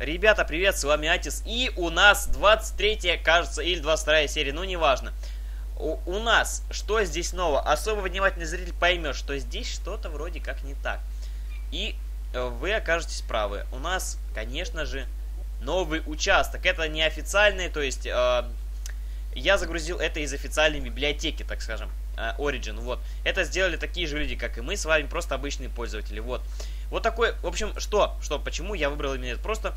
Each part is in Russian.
Ребята, привет, с вами Атис. И у нас 23 кажется, или 22 серия, ну неважно. У, у нас, что здесь нового? Особо внимательный зритель поймет, что здесь что-то вроде как не так. И э, вы окажетесь правы. У нас, конечно же, новый участок. Это неофициальный, то есть э, я загрузил это из официальной библиотеки, так скажем, э, Origin. Вот. Это сделали такие же люди, как и мы с вами, просто обычные пользователи. Вот. Вот такой, в общем, что? Что, почему я выбрал именно это? Просто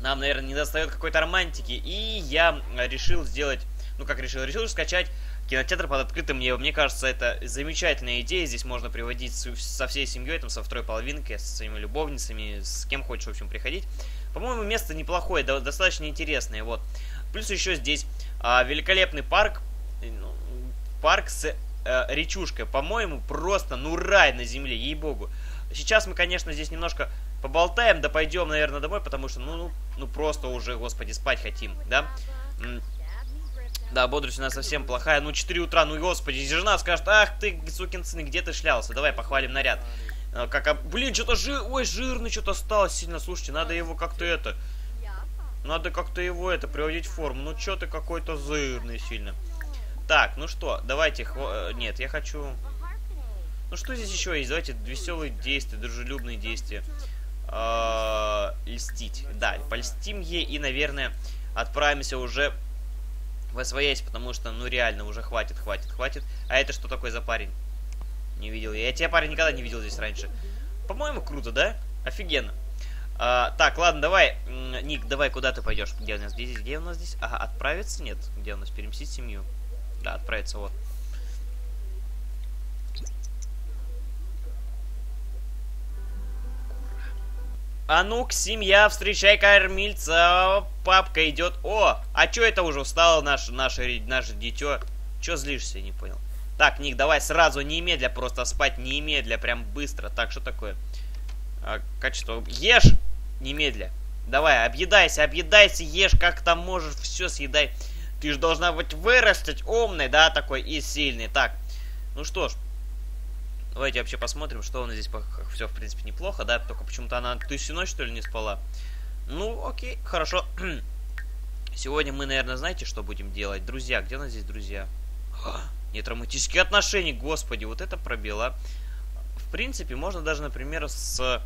нам, наверное, не достает какой-то романтики. И я решил сделать, ну как решил, решил скачать кинотеатр под открытым небом. Мне кажется, это замечательная идея. Здесь можно приводить со всей семьей, там, со второй половинкой, со своими любовницами, с кем хочешь, в общем, приходить. По-моему, место неплохое, достаточно интересное, вот. Плюс еще здесь а, великолепный парк, ну, парк с э, речушкой. По-моему, просто, ну, рай на земле, ей-богу. Сейчас мы, конечно, здесь немножко поболтаем, да пойдем, наверное, домой, потому что, ну, ну, просто уже, господи, спать хотим, да? Да, бодрость у нас совсем плохая. Ну, 4 утра, ну, господи, жена скажет, ах ты, сукин сын, где ты шлялся? Давай похвалим наряд. А, как, блин, что-то жир, ой, жирный что-то стало сильно, слушайте, надо его как-то это... Надо как-то его это, приводить в форму. Ну, что ты какой-то жирный сильно. Так, ну что, давайте, хво... Э, нет, я хочу... Ну, что здесь еще есть? Давайте веселые действия, дружелюбные действия. Э льстить. Да, польстим ей и, наверное, отправимся уже в освоясь, потому что, ну, реально, уже хватит, хватит, хватит. А это что такое за парень? Не видел я. Я тебя, парень, никогда не видел здесь раньше. По-моему, круто, да? Офигенно. А, так, ладно, давай. Ник, давай, куда ты пойдешь? Где у нас здесь? Где у нас здесь? Ага, отправиться? Нет. Где у нас? Переместить семью. Да, отправиться, вот. А ну-ка, семья, встречай кормильца. Папка идет. О, а что это уже устало наше, наше, наше дитё? Чё злишься, не понял. Так, Ник, давай сразу, немедля, просто спать немедля, прям быстро. Так, что такое? А, качество. Ешь немедля. Давай, объедайся, объедайся, ешь, как там можешь, все съедай. Ты же должна быть вырастить умной, да, такой и сильный. Так, ну что ж, Давайте вообще посмотрим, что у нас здесь все, в принципе, неплохо, да? Только почему-то она тысячу ночь, что ли, не спала. Ну, окей, хорошо. Сегодня мы, наверное, знаете, что будем делать? Друзья, где у нас здесь друзья? Нет, романтические отношения, господи, вот это пробело. В принципе, можно даже, например, с...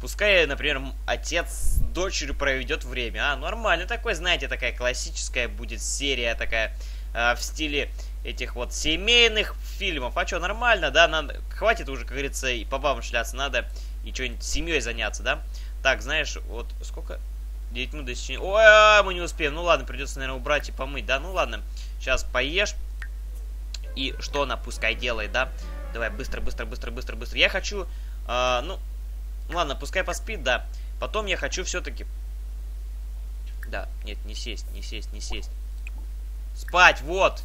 Пускай, например, отец с дочерью проведет время. А, нормально такой, знаете, такая классическая будет серия такая э, в стиле этих вот семейных фильмов. А что, нормально, да? Надо, хватит уже, как говорится, и по бабам шляться, надо и что-нибудь семьей заняться, да? Так, знаешь, вот сколько? 9 минут до сечения. Ой, а, мы не успеем. Ну ладно, придется, наверное, убрать и помыть. Да, ну ладно. Сейчас поешь. И что она пускай делает, да? Давай, быстро, быстро, быстро, быстро, быстро. Я хочу, э, ну, ладно, пускай поспит, да. Потом я хочу все-таки... Да, нет, не сесть, не сесть, не сесть. Спать, вот.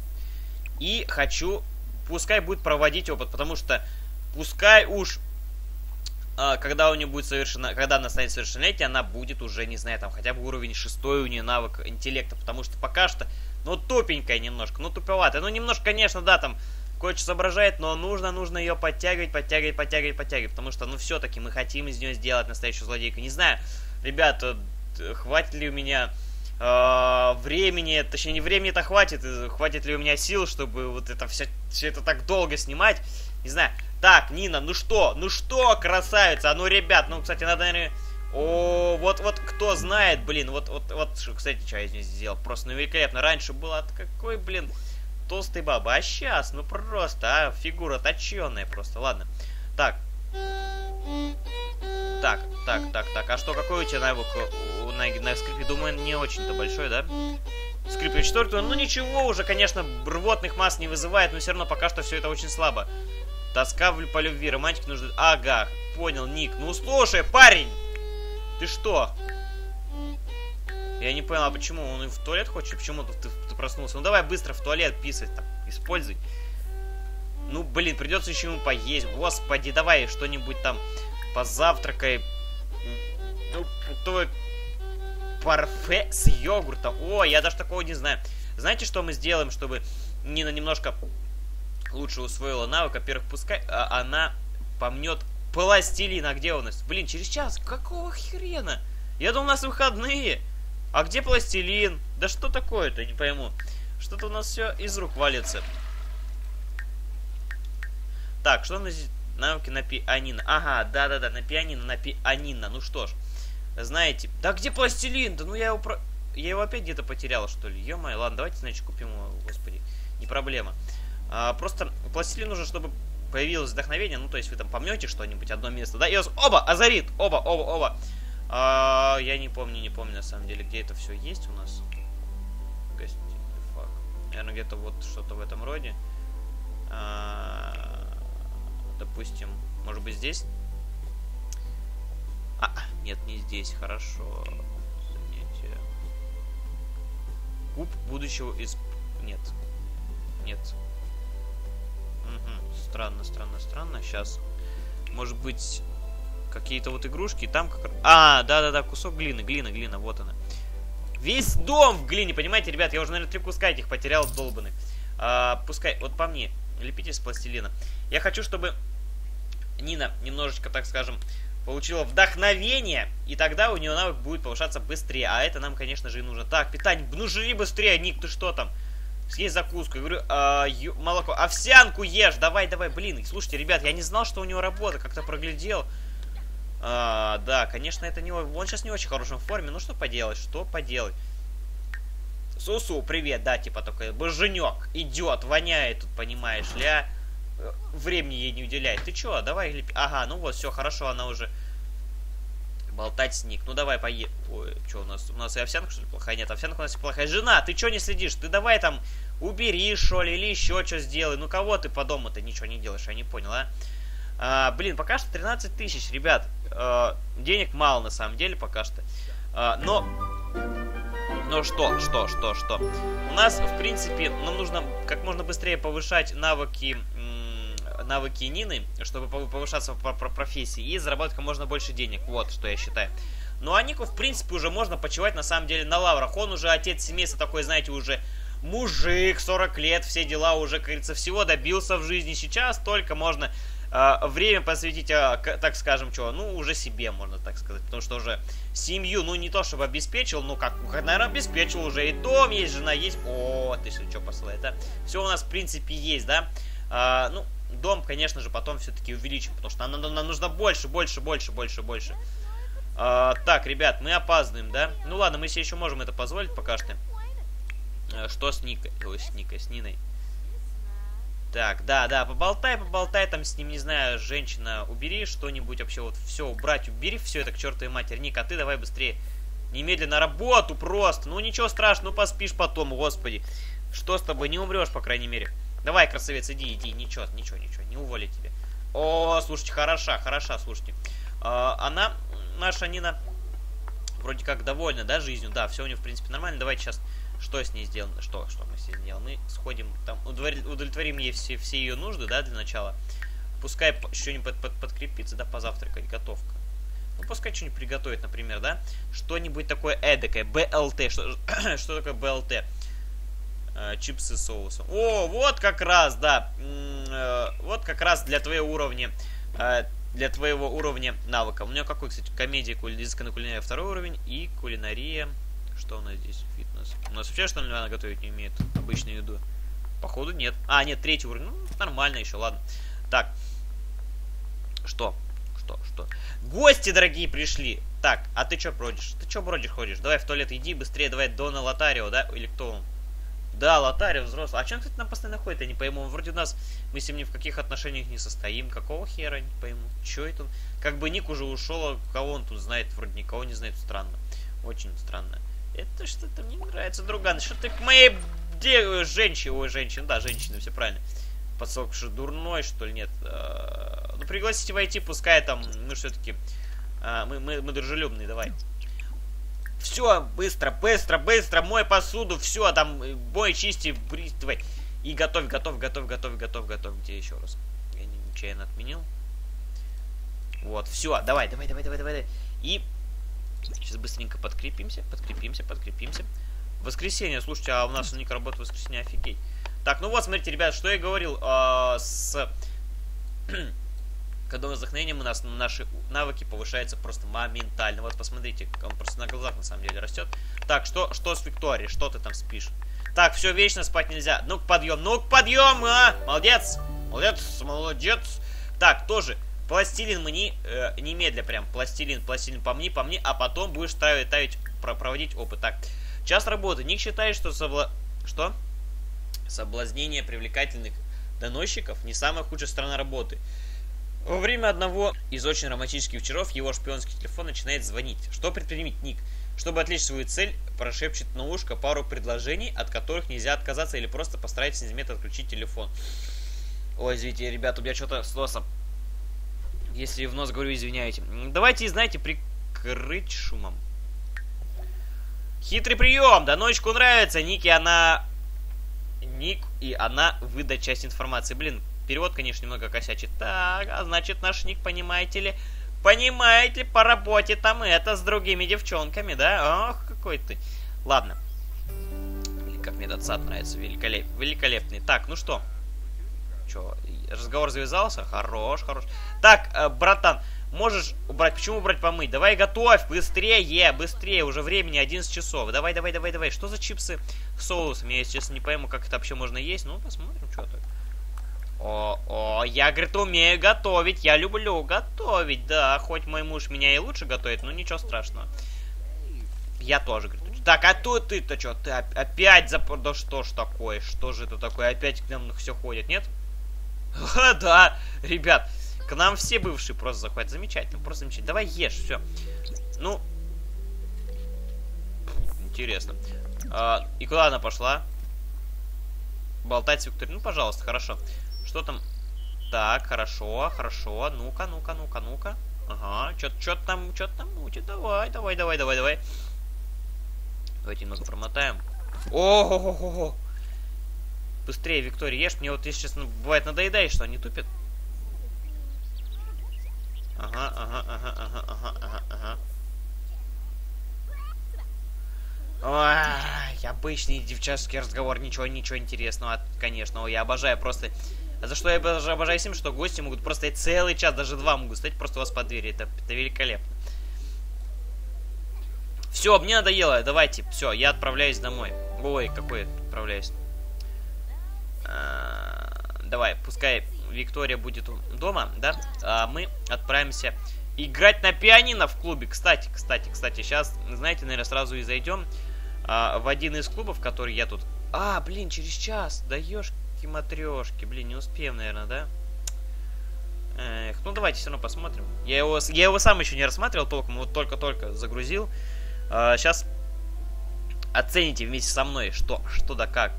И хочу, пускай будет проводить опыт, потому что пускай уж а, когда у нее будет совершенно, когда она станет совершеннолетней, она будет уже, не знаю, там хотя бы уровень шестой у нее навык интеллекта, потому что пока что, ну, тупенькая немножко, ну, туповатая. Ну, немножко, конечно, да, там кое-что соображает, но нужно, нужно ее подтягивать, подтягивать, подтягивать, подтягивать, потому что, ну, все-таки мы хотим из нее сделать настоящую злодейку. Не знаю, ребята, хватит ли у меня э, времени, точнее не времени-то хватит, хватит ли у меня сил, чтобы вот это все, все это так долго снимать, не знаю. Так, Нина, ну что, ну что, красавица, а ну, ребят, ну, кстати, надо, наверное... О, вот, вот, кто знает, блин, вот, вот, вот, кстати, что я здесь сделал, просто, ну, великолепно. Раньше было какой, блин, толстый баба, а сейчас, ну, просто, а, фигура точеная просто, ладно. Так. Так, так, так, так, а что, какой у тебя навык на, на скрипе, думаю, не очень-то большой, да? Скрипе четвертую, ну ничего, уже, конечно, рвотных масс не вызывает, но все равно пока что все это очень слабо. Тоска по любви, романтики нужны... Ага, понял, Ник. Ну слушай, парень! Ты что? Я не понял, а почему? Он в туалет хочет? Почему ты, ты, ты проснулся? Ну давай быстро в туалет писать, там, используй. Ну, блин, придется еще ему поесть. Господи, давай что-нибудь там позавтракай. Ну, то парфе с йогуртом. О, я даже такого не знаю. Знаете, что мы сделаем, чтобы Нина немножко лучше усвоила навык? Во-первых, пускай а, она помнет пластилин. А где у нас? Блин, через час? Какого хрена? Я думал, у нас выходные. А где пластилин? Да что такое-то, не пойму. Что-то у нас все из рук валится. Так, что у нас? Навыки на пианино. Ага, да-да-да, на пианино, на пианино. Ну что ж, знаете... Да где пластилин? Да ну я его... Про... Я его опять где-то потерял, что ли? ё ладно, давайте, значит, купим его, господи. Не проблема. А, просто пластилин нужно, чтобы появилось вдохновение. Ну, то есть вы там помнете что-нибудь, одно место, да? И вас... Оба! Озарит! Оба, оба, оба! А, я не помню, не помню, на самом деле, где это все есть у нас. Фак. Наверное, где-то вот что-то в этом роде. А, допустим, может быть здесь? Нет, не здесь, хорошо. Занятие. Куб будущего из... Нет. Нет. Угу. Странно, странно, странно. Сейчас. Может быть, какие-то вот игрушки. Там как... А, да-да-да, кусок глины, глина, глина, вот она. Весь дом в глине, понимаете, ребят? Я уже, наверное, три куска этих потерял долбанных. А, пускай, вот по мне, лепите из пластилина. Я хочу, чтобы Нина немножечко, так скажем, получила вдохновение, и тогда у нее навык будет повышаться быстрее. А это нам, конечно же, и нужно. Так, питание, ну жри быстрее, Ник, ты что там? Съесть закуску. Я говорю, а, ю, молоко. Овсянку ешь, давай, давай, блин. Слушайте, ребят, я не знал, что у него работа, как-то проглядел. А, да, конечно, это не... Он сейчас не очень в хорошем форме. Ну, что поделать, что поделать. Сусу, привет, да, типа такой, боженек, идет, воняет тут, понимаешь ли, а? Времени ей не уделяет. Ты чё, давай, лепи. Ага, ну вот, все, хорошо, она уже болтать сник. Ну давай пое... Ой, что у нас? У нас и овсянка, что ли, плохая? Нет, овсянка у нас и плохая. Жена, ты чё не следишь? Ты давай там убери, что ли, или еще что сделай. Ну кого ты по дому-то ничего не делаешь, я не понял, а? а блин, пока что 13 тысяч, ребят. А, денег мало на самом деле пока что. А, но... Но что, что, что, что? У нас, в принципе, нам нужно как можно быстрее повышать навыки навыки Нины, чтобы повышаться по профессии и зарабатывать как можно больше денег. Вот, что я считаю. Ну, а Нику, в принципе, уже можно почивать, на самом деле, на лаврах. Он уже отец семейства такой, знаете, уже мужик, 40 лет, все дела уже, как говорится, всего добился в жизни. Сейчас только можно э, время посвятить, э, к, так скажем, что, ну, уже себе, можно так сказать. Потому что уже семью, ну, не то чтобы обеспечил, ну, как, наверное, обеспечил уже. И дом есть, жена есть. О, ты что, посылает, да? Все у нас, в принципе, есть, да? А, ну, дом, конечно же, потом все-таки увеличим, потому что нам, нам нужно больше, больше, больше, больше, больше. А, так, ребят, мы опаздываем, да? Ну ладно, мы себе еще можем это позволить пока что. А, что с Никой? Ой, с Никой, с Ниной. Так, да, да, поболтай, поболтай там с ним, не знаю, женщина, убери что-нибудь вообще, вот все, убрать, убери все это к чертовой матери. Ник, а ты давай быстрее, немедленно работу просто. Ну ничего страшного, ну поспишь потом, господи. Что с тобой, не умрешь, по крайней мере. Давай, красавец, иди, иди, ничего, ничего, ничего, не уволить тебе. О, слушайте, хороша, хороша, слушайте. Э, она, наша Нина, вроде как довольна, да, жизнью, да, все у нее, в принципе, нормально. Давайте сейчас, что с ней сделаем, что, что мы с ней сделаем? Мы сходим, там, удовлетворим ей все, все ее нужды, да, для начала. Пускай что-нибудь под, под, подкрепится, да, позавтракать, готовка. Ну, пускай что-нибудь приготовит, например, да, что-нибудь такое эдакое, БЛТ, что, что такое БЛТ? Э, чипсы с соусом. О, вот как раз, да. Э, вот как раз для твоего уровня. Э, для твоего уровня навыка. У меня какой, кстати, комедия, изысканная кулинария второй уровень и кулинария. Что у нас здесь? Фитнес. У нас вообще что ли она готовить не умеет? Обычную еду. Походу нет. А, нет, третий уровень. Ну, нормально еще, ладно. Так. Что? Что? Что? Гости, дорогие, пришли. Так, а ты что бродишь? Ты что бродишь ходишь? Давай в туалет иди быстрее, давай Дона Лотарио, да? Или кто он? Да, Лотарио взрослый. А чем, кстати, нам постоянно ходит? Я не пойму. Вроде у нас, мы с ним ни в каких отношениях не состоим. Какого хера, не пойму. Че это? Как бы Ник уже ушел, а кого он тут знает? Вроде никого не знает. Странно. Очень странно. Это что-то мне нравится, друган. Что ты к моей де... женщине, ой, женщина, да, женщина, все правильно. Подсок, что дурной, что ли, нет. А, ну, пригласите войти, пускай там, мы все-таки, а, мы, мы, мы дружелюбные, давай. Все, быстро, быстро, быстро, мой посуду, все, там, э, мой, чисти, брись, давай. И готовь, готовь, готовь, готовь, готовь, готовь. Где еще раз? Я нечаянно отменил. Вот, все, давай, давай, давай, давай, давай. И сейчас быстренько подкрепимся, подкрепимся, подкрепимся. Воскресенье, слушайте, а у нас ник работает воскресенье, офигеть. Так, ну вот, смотрите, ребят, что я говорил э, с когда вдохновением у нас наши навыки повышаются просто моментально. Вот посмотрите, он просто на глазах на самом деле растет. Так, что, что с Викторией? Что ты там спишь? Так, все, вечно спать нельзя. Ну-ка, подъем, ну-ка, подъем, а! Молодец, молодец, молодец. Так, тоже, пластилин мне, э, немедля прям, пластилин, пластилин по мне, по мне, а потом будешь ставить, ставить, проводить опыт. Так, час работы. Ник считает, что собла... Что? Соблазнение привлекательных доносчиков не самая худшая сторона работы. Во время одного из очень романтических вечеров его шпионский телефон начинает звонить. Что предпримет Ник? Чтобы отличить свою цель, прошепчет на ушко пару предложений, от которых нельзя отказаться, или просто постарается незаметно отключить телефон. Ой, извините, ребят, у меня что-то с носом. Если в нос говорю, извиняйте. Давайте, знаете, прикрыть шумом. Хитрый прием! Да ночку нравится. Ники, она... Ник и она выдать часть информации. Блин, Перевод, конечно, немного косячит. Так, а значит наш ник, понимаете ли, понимаете, по работе там это с другими девчонками, да? Ох, какой ты. Ладно. Как мне этот сад нравится, великолеп... великолепный. Так, ну что? Че, разговор завязался? Хорош, хорош. Так, э, братан, можешь убрать... Почему убрать помыть? Давай готовь, быстрее, быстрее, уже времени 11 часов. Давай, давай, давай, давай. Что за чипсы с соусом? Я, если честно, не пойму, как это вообще можно есть. Ну, посмотрим, что так. О, о, я, говорит, умею готовить, я люблю готовить, да, хоть мой муж меня и лучше готовит, но ничего страшного. Я тоже, говорит, так, а тут ты-то что, ты опять за... Да что ж такое, что же это такое, опять к нам все ходят, нет? да, ребят, к нам все бывшие просто заходят, замечательно, просто замечательно. Давай ешь, все. Ну, интересно. А, и куда она пошла? Болтать с Викторией, ну, пожалуйста, хорошо. Что там? Так, хорошо, хорошо. Ну-ка, ну-ка, ну-ка, ну-ка. Ага, что-то там, что-то там мутит. Давай, давай, давай, давай, давай. Давайте немного промотаем. О-хо-хо-хо! Быстрее, Виктория, ешь. Мне вот, если честно, бывает надоедает, что они тупят. Ага, ага, ага, ага, ага, ага, ага. Ой, обычный девчаческий разговор, ничего, ничего интересного, конечно. Я обожаю просто за что я даже обожаю всем, что гости могут просто стоять целый час, даже два могут стоять просто у вас под дверью. Это, это великолепно. Все, мне надоело, давайте, все, я отправляюсь домой. Ой, какой отправляюсь? А, давай, пускай Виктория будет дома, да? А мы отправимся играть на пианино в клубе. Кстати, кстати, кстати, сейчас, знаете, наверное, сразу и зайдем а, в один из клубов, который я тут... А, блин, через час, даешь матрешки. Блин, не успеем, наверное, да? Эх, ну давайте все равно посмотрим. Я его, я его сам еще не рассматривал толком, вот только-только загрузил. А, сейчас оцените вместе со мной, что, что да как.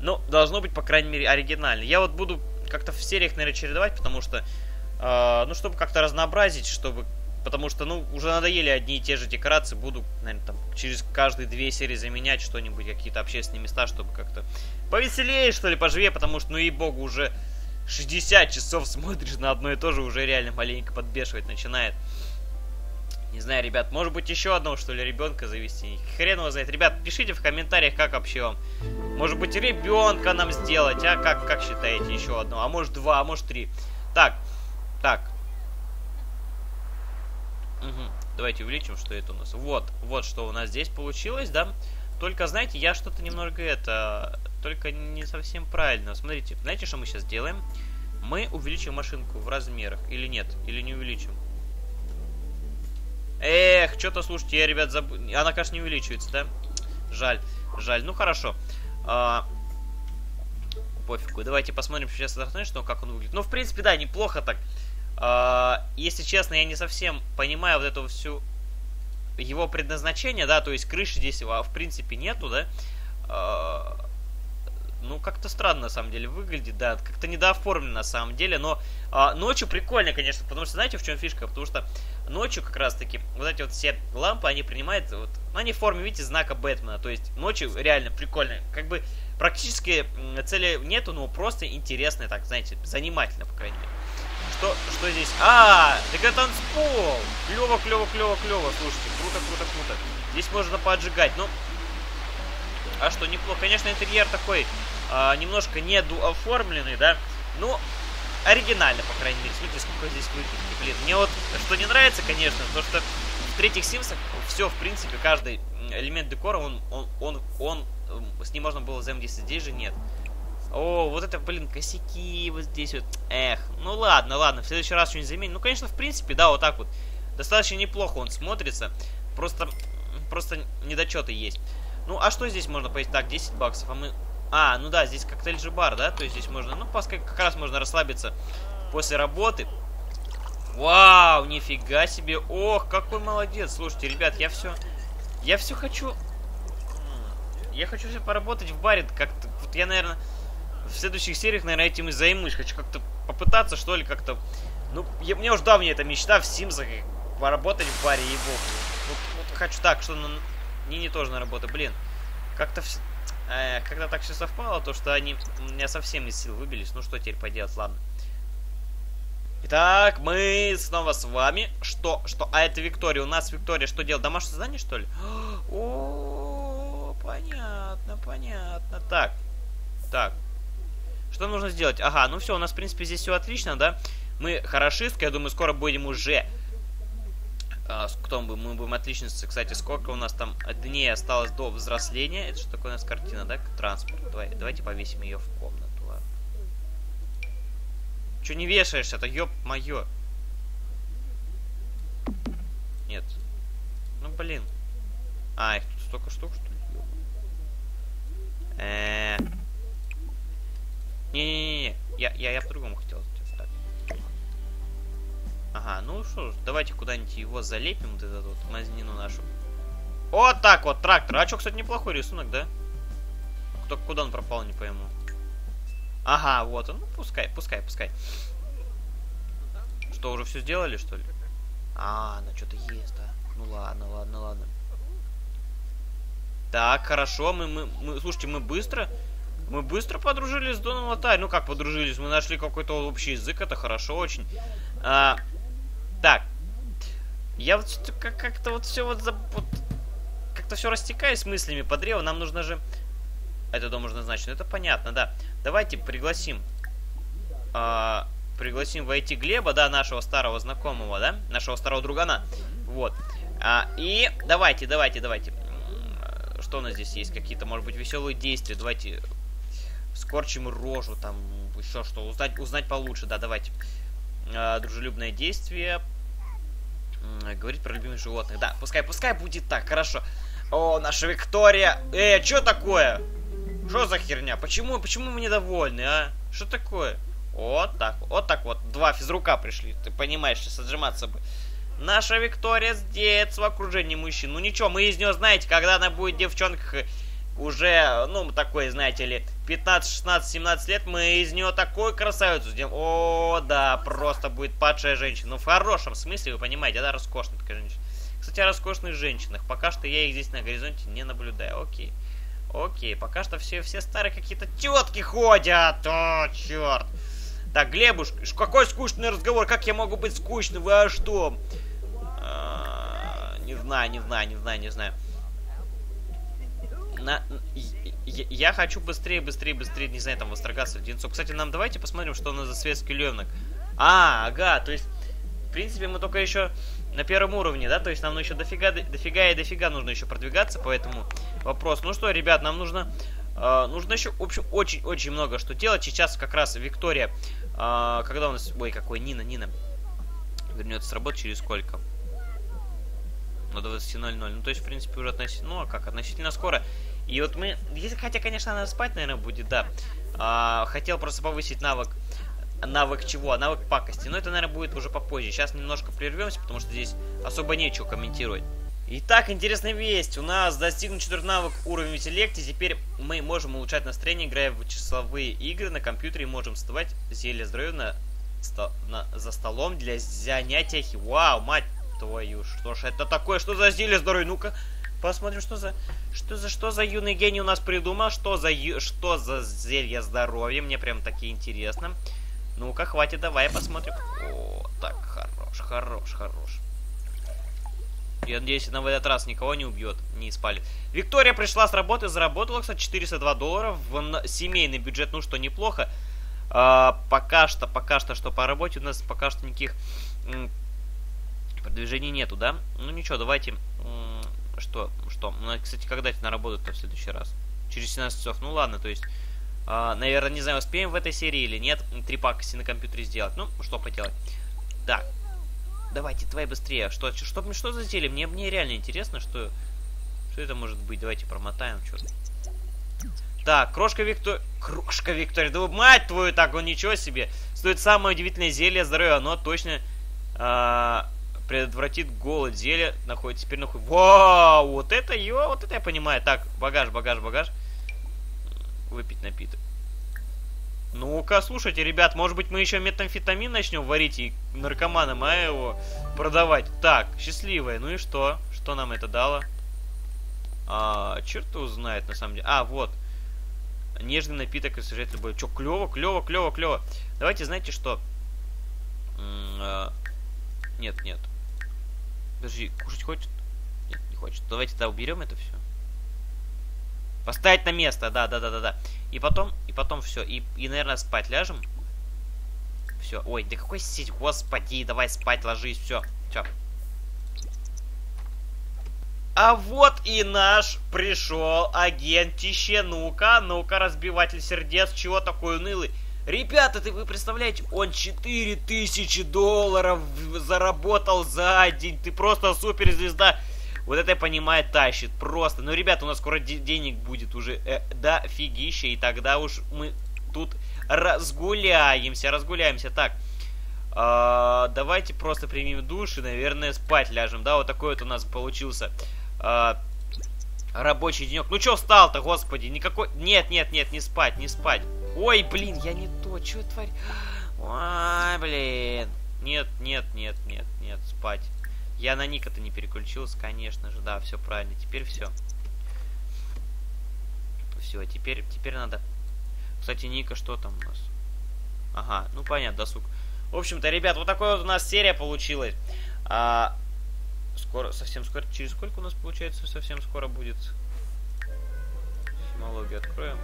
Ну, должно быть, по крайней мере, оригинально. Я вот буду как-то в сериях, наверное, чередовать, потому что, э, ну, чтобы как-то разнообразить, чтобы Потому что, ну, уже надоели одни и те же декорации. Буду, наверное, там через каждые две серии заменять что-нибудь, какие-то общественные места, чтобы как-то повеселее, что ли, поживее. Потому что, ну и богу, уже 60 часов смотришь на одно и то же, уже реально маленько подбешивать начинает. Не знаю, ребят, может быть еще одного, что ли, ребенка завести. Хрен его знает. Ребят, пишите в комментариях, как вообще вам. Может быть, ребенка нам сделать, а? Как, как считаете, еще одного? А может два, а может три. Так, так, Угу. Давайте увеличим, что это у нас. Вот, вот что у нас здесь получилось, да. Только, знаете, я что-то немного это... Только не совсем правильно. Смотрите, знаете, что мы сейчас делаем? Мы увеличим машинку в размерах. Или нет? Или не увеличим? Эх, что-то, слушайте, я, ребят, забыл. Она, конечно, не увеличивается, да? Жаль, жаль. Ну, хорошо. А... Пофигу. Давайте посмотрим сейчас, что как он выглядит. Ну, в принципе, да, неплохо так. А, если честно, я не совсем понимаю вот эту всю его предназначение, да, то есть крыши здесь в принципе нету, да. А, ну, как-то странно, на самом деле, выглядит, да, как-то недооформлено, на самом деле, но а, ночью прикольно, конечно, потому что, знаете, в чем фишка? Потому что ночью как раз-таки вот эти вот все лампы, они принимают, вот, ну, они в форме, видите, знака Бэтмена, то есть ночью реально прикольно, как бы практически цели нету, но просто интересно, так, знаете, занимательно, по крайней мере. Что, что здесь? А, так это танцпол. Клево, клево, клево, клево. Слушайте, круто, круто, круто. Здесь можно поджигать. Ну, а что, неплохо. Конечно, интерьер такой а, немножко недооформленный, да. Но оригинально, по крайней мере. Смотрите, сколько здесь выкидки, блин. Мне вот, что не нравится, конечно, то, что в третьих Симсах все, в принципе, каждый элемент декора, он, он, он, он, с ним можно было взаимодействовать, здесь же нет. О, вот это, блин, косяки вот здесь вот. Эх, ну ладно, ладно, в следующий раз что-нибудь заменим. Ну, конечно, в принципе, да, вот так вот. Достаточно неплохо он смотрится. Просто, просто недочеты есть. Ну, а что здесь можно поесть? Так, 10 баксов, а мы... А, ну да, здесь коктейль же бар, да? То есть здесь можно, ну, как раз можно расслабиться после работы. Вау, нифига себе. Ох, какой молодец. Слушайте, ребят, я все... Я все хочу... Я хочу все поработать в баре. Как-то... Вот я, наверное, в следующих сериях, наверное, этим и займусь. Хочу как-то попытаться, что ли, как-то... Ну, я, мне уж давняя эта мечта в Симсах поработать в баре, ебо. Вот, вот хочу так, что на... Не, не тоже на работу, блин. Как-то все... Э, когда так все совпало, то что они у меня совсем из сил выбились. Ну что теперь поделать, ладно. Итак, мы снова с вами. Что? Что? А это Виктория. У нас Виктория что делает? Домашнее задание, что ли? О, понятно, понятно. Так. Так. Что нужно сделать? Ага, ну все, у нас, в принципе, здесь все отлично, да? Мы хорошистка, я думаю, скоро будем уже... А, кто мы? Мы будем отличницы. Кстати, сколько у нас там дней осталось до взросления? Это что такое у нас картина, да? Транспорт. Давай, давайте повесим ее в комнату, ладно. Че не вешаешься? Это ёб моё. Нет. Ну, блин. А, их тут столько штук, что ли? Эээ... Не-не-не, я, я, я по-другому хотел. Ага, ну что ж, давайте куда-нибудь его залепим, вот этот вот мазнину нашу. Вот так вот, трактор. А что, кстати, неплохой рисунок, да? Кто, куда он пропал, не пойму. Ага, вот он. Ну, пускай, пускай, пускай. Что, уже все сделали, что ли? А, на что-то есть, да? Ну ладно, ладно, ладно. Так, хорошо, мы, мы, мы, слушайте, мы быстро мы быстро подружились с Доном Лотарь. Ну как подружились? Мы нашли какой-то общий язык, это хорошо очень. А, так. Я вот как-то вот все вот, вот как-то все растекаюсь мыслями по древу. Нам нужно же... Это дом нужно значить. Ну это понятно, да. Давайте пригласим... А, пригласим войти Глеба, да, нашего старого знакомого, да? Нашего старого другана. Вот. А, и давайте, давайте, давайте. Что у нас здесь есть? Какие-то, может быть, веселые действия. Давайте скорчим рожу, там, еще что, узнать, узнать получше, да, давайте. Э, дружелюбное действие. Э, говорить про любимых животных, да, пускай, пускай будет так, хорошо. О, наша Виктория. Э, что такое? Что за херня? Почему, почему мы недовольны, а? Что такое? Вот так, вот так вот. Два физрука пришли, ты понимаешь, сейчас отжиматься бы. Наша Виктория здесь в окружении мужчин. Ну ничего, мы из нее, знаете, когда она будет девчонка уже, ну, такой, знаете ли, 15, 16, 17 лет, мы из нее такой красавицу сделаем. О, да, просто будет падшая женщина. Ну, в хорошем смысле, вы понимаете, да, роскошная такая женщина. Кстати, о роскошных женщинах. Пока что я их здесь на горизонте не наблюдаю. Окей. Окей, пока что все, все старые какие-то тетки ходят. О, черт. Так, Глебуш, какой скучный разговор. Как я могу быть скучным? Вы а что? А, не знаю, не знаю, не знаю, не знаю на... Я, я хочу быстрее, быстрее, быстрее, не знаю, там, восторгаться леденцом. Кстати, нам давайте посмотрим, что у нас за светский левнок. А, ага, то есть, в принципе, мы только еще на первом уровне, да? То есть нам еще дофига, дофига и дофига нужно еще продвигаться, поэтому вопрос. Ну что, ребят, нам нужно... Э, нужно еще, в общем, очень-очень много что делать. Сейчас как раз Виктория, э, когда у нас... Ой, какой Нина, Нина вернется с работы через сколько? На 20.00. Ну, то есть, в принципе, уже относительно... Ну, а как? Относительно скоро. И вот мы, если, хотя, конечно, она спать, наверное, будет, да. А, хотел просто повысить навык, навык чего? Навык пакости. Но это, наверное, будет уже попозже. Сейчас немножко прервемся, потому что здесь особо нечего комментировать. Итак, интересная весть. У нас достигнут четвертый навык уровень в. Теперь мы можем улучшать настроение, играя в числовые игры на компьютере. И можем вставать зелье здоровья на, сто, на, за столом для занятий. Вау, мать твою, что ж это такое? Что за зелье здоровья? Ну-ка, Посмотрим, что за... Что за... Что за юный гений у нас придумал? Что за... Что за зелье здоровья? Мне прям таки интересно. Ну-ка, хватит, давай посмотрим. О, так, хорош, хорош, хорош. Я надеюсь, на этот раз никого не убьет, не спали. Виктория пришла с работы, заработала, кстати, 402 доллара в семейный бюджет, ну что, неплохо. А, пока что, пока что, что по работе у нас пока что никаких продвижений нету, да? Ну ничего, давайте... Что? Что? Ну, кстати, когда это на работу-то в следующий раз? Через 17 часов. Ну ладно, то есть... А, наверное, не знаю, успеем в этой серии или нет. Три пакости на компьютере сделать. Ну, что поделать. Так. Давайте, давай быстрее. Что, что, что за зелье? Мне, мне реально интересно, что... Что это может быть? Давайте промотаем что-то. Так, крошка Виктор... Крошка Виктория, да мать твою, так, он ничего себе. Стоит самое удивительное зелье здоровья, оно точно э, предотвратит голод. Зелье находится теперь находится... Вау, вот это ее, вот это я понимаю. Так, багаж, багаж, багаж. Выпить напиток. Ну-ка, слушайте, ребят, может быть мы еще метамфетамин начнем варить и наркоманам, а его продавать. Так, счастливая, ну и что? Что нам это дало? А, черт узнает, на самом деле. А, вот. Нежный напиток освежает любой. Че, клево, клево, клево, клево. Давайте, знаете что? А, нет, нет. Подожди, кушать хочет? Нет, не хочет. Давайте тогда уберем это все. Поставить на место, да, да, да, да, да. И потом, и потом все. И, и наверное, спать ляжем. Все. Ой, да какой сеть, господи, давай спать, ложись, все. Все. А вот и наш пришел агент Тище. Ну-ка, ну-ка, разбиватель сердец. Чего такой унылый? Ребята, ты вы представляете, он 4000 долларов заработал за день. Ты просто суперзвезда. Вот это, я понимаю, тащит просто. Ну, ребята, у нас скоро денег будет уже э, дофигища. И тогда уж мы тут разгуляемся, разгуляемся. Так, э, давайте просто примем душ и, наверное, спать ляжем. Да, вот такой вот у нас получился э, рабочий денек. Ну что встал-то, господи, никакой... Нет, нет, нет, не спать, не спать. Ой, блин, я не то, что творю? Ой, блин. Нет, нет, нет, нет, нет, спать. Я на Ника-то не переключился, конечно же, да, все правильно. Теперь все. Все, теперь, теперь надо... Кстати, Ника, что там у нас? Ага, ну понятно, досуг. В общем-то, ребят, вот такой вот у нас серия получилась. А, Скоро, совсем скоро. Через сколько у нас получается совсем скоро будет? Симологию откроем.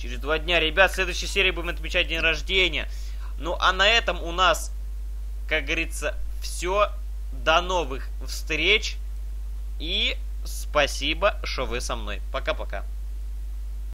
Через два дня, ребят, в следующей серии будем отмечать день рождения. Ну, а на этом у нас, как говорится, все. До новых встреч. И спасибо, что вы со мной. Пока-пока.